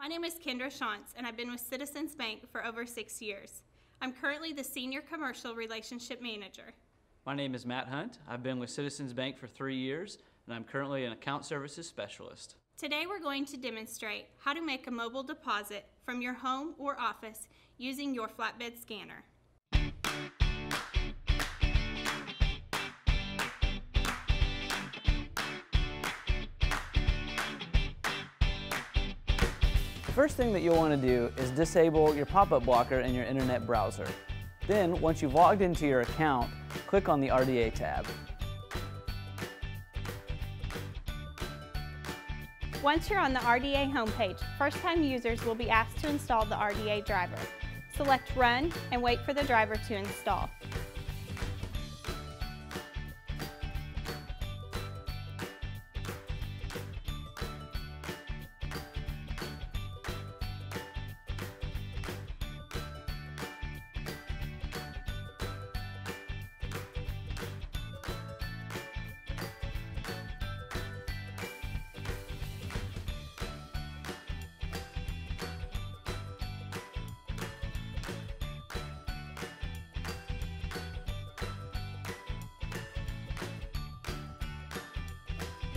My name is Kendra Shantz, and I've been with Citizens Bank for over six years. I'm currently the Senior Commercial Relationship Manager. My name is Matt Hunt. I've been with Citizens Bank for three years, and I'm currently an account services specialist. Today we're going to demonstrate how to make a mobile deposit from your home or office using your flatbed scanner. First thing that you'll want to do is disable your pop-up blocker in your internet browser. Then, once you've logged into your account, click on the RDA tab. Once you're on the RDA homepage, first-time users will be asked to install the RDA driver. Select Run and wait for the driver to install.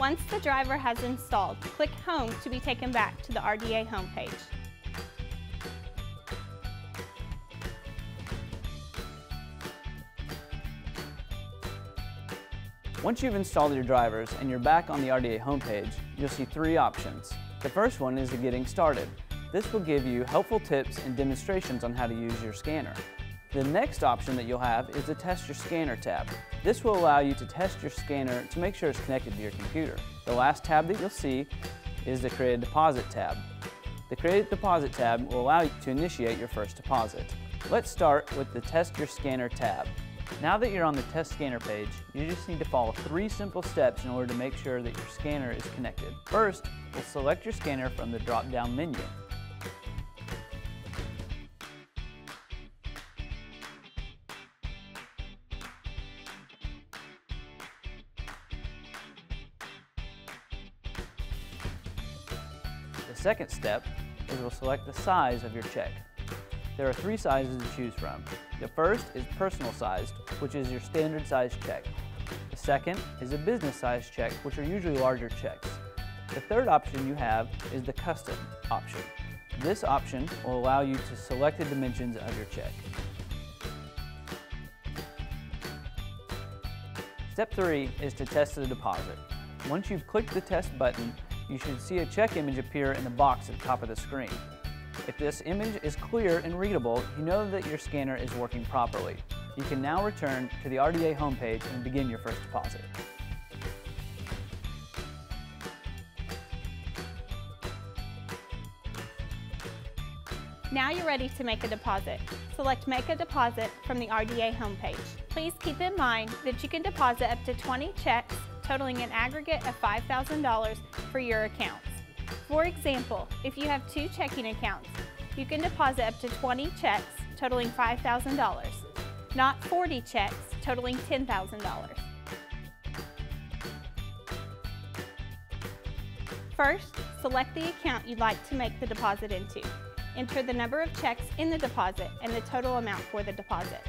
Once the driver has installed, click Home to be taken back to the RDA homepage. Once you've installed your drivers and you're back on the RDA homepage, you'll see three options. The first one is the Getting Started. This will give you helpful tips and demonstrations on how to use your scanner. The next option that you'll have is the Test Your Scanner tab. This will allow you to test your scanner to make sure it's connected to your computer. The last tab that you'll see is the Create a Deposit tab. The Create a Deposit tab will allow you to initiate your first deposit. Let's start with the Test Your Scanner tab. Now that you're on the test scanner page, you just need to follow three simple steps in order to make sure that your scanner is connected. First, we'll select your scanner from the drop-down menu. The second step is we'll select the size of your check. There are three sizes to choose from. The first is personal sized, which is your standard size check. The second is a business size check, which are usually larger checks. The third option you have is the custom option. This option will allow you to select the dimensions of your check. Step three is to test the deposit. Once you've clicked the test button, you should see a check image appear in the box at the top of the screen. If this image is clear and readable, you know that your scanner is working properly. You can now return to the RDA homepage and begin your first deposit. Now you're ready to make a deposit. Select Make a Deposit from the RDA homepage. Please keep in mind that you can deposit up to 20 checks totaling an aggregate of $5,000 for your accounts. For example, if you have two checking accounts, you can deposit up to 20 checks totaling $5,000, not 40 checks totaling $10,000. First, select the account you'd like to make the deposit into. Enter the number of checks in the deposit and the total amount for the deposit.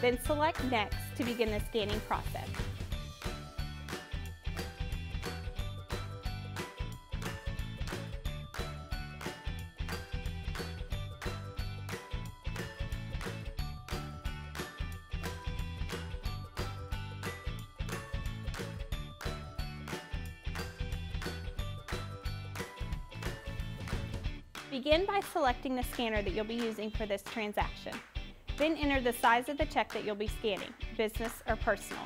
Then select Next to begin the scanning process. Begin by selecting the scanner that you'll be using for this transaction. Then enter the size of the check that you'll be scanning, business or personal.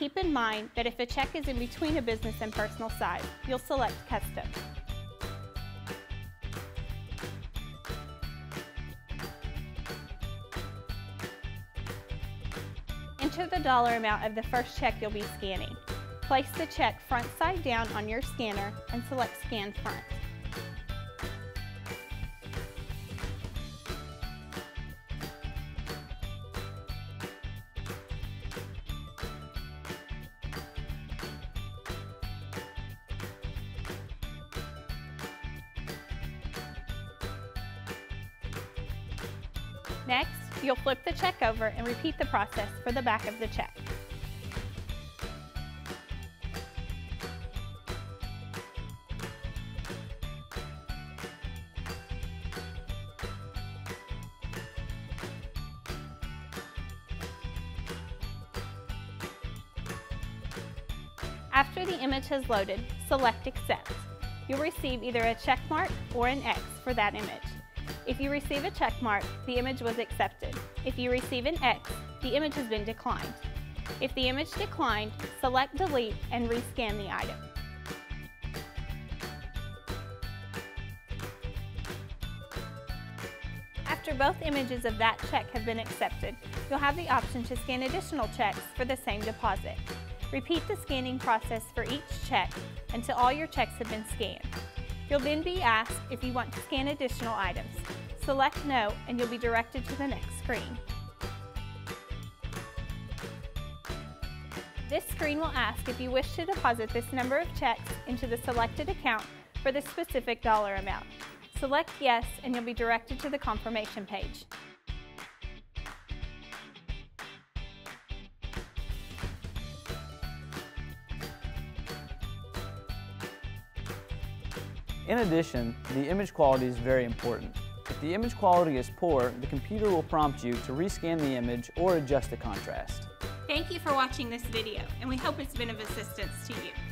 Keep in mind that if a check is in between a business and personal size, you'll select Custom. Enter the dollar amount of the first check you'll be scanning. Place the check front side down on your scanner and select Scan Front. Next, you'll flip the check over and repeat the process for the back of the check. After the image has loaded, select Accept. You'll receive either a check mark or an X for that image. If you receive a check mark, the image was accepted. If you receive an X, the image has been declined. If the image declined, select Delete and rescan the item. After both images of that check have been accepted, you'll have the option to scan additional checks for the same deposit. Repeat the scanning process for each check until all your checks have been scanned. You'll then be asked if you want to scan additional items. Select No and you'll be directed to the next screen. This screen will ask if you wish to deposit this number of checks into the selected account for the specific dollar amount. Select Yes and you'll be directed to the confirmation page. In addition, the image quality is very important. If the image quality is poor, the computer will prompt you to rescan the image or adjust the contrast. Thank you for watching this video, and we hope it's been of assistance to you.